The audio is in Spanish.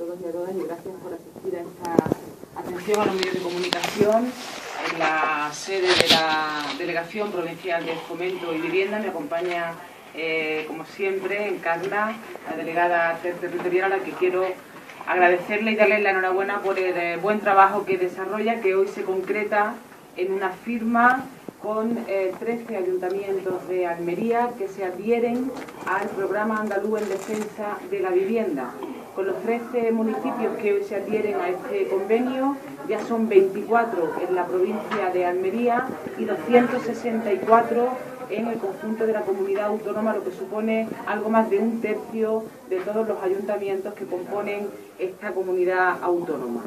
todos y a todas y gracias por asistir a esta atención a los medios de comunicación en la sede de la Delegación Provincial de Fomento y Vivienda. Me acompaña, eh, como siempre, Encarna, la delegada territorial a la que quiero agradecerle y darle la enhorabuena por el eh, buen trabajo que desarrolla, que hoy se concreta en una firma con 13 eh, ayuntamientos de Almería que se adhieren al programa andaluz en defensa de la vivienda. Con los 13 municipios que hoy se adhieren a este convenio, ya son 24 en la provincia de Almería y 264 en el conjunto de la comunidad autónoma, lo que supone algo más de un tercio de todos los ayuntamientos que componen esta comunidad autónoma.